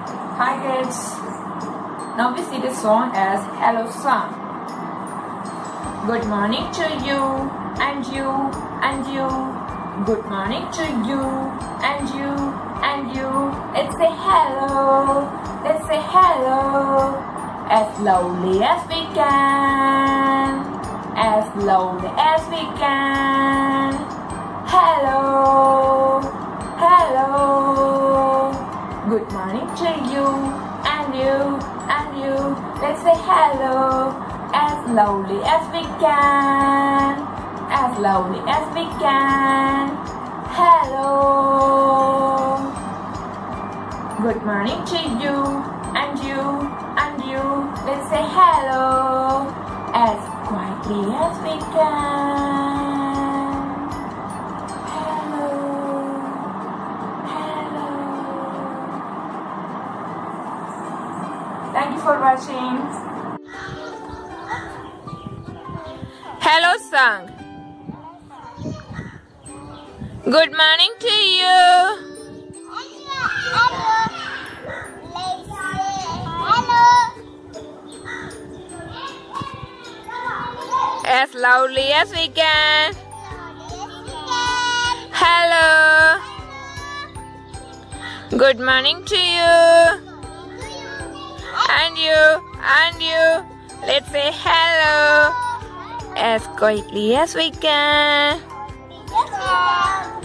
Hi kids. Now we see the song as Hello Song. Good morning to you and you and you. Good morning to you and you and you. Let's say hello. Let's say hello. As slowly as we can. As slowly as we can. Hello. To you and you and you. Let's say hello as slowly as we can. As slowly as we can. Hello. Good morning to you and you and you. Let's say hello as quietly as we can. Thank you for watching. Hello song. Good morning to you. As loudly as we can. Hello. Good morning to you. And you. And you. Let's say hello. As quietly as we can. Hello.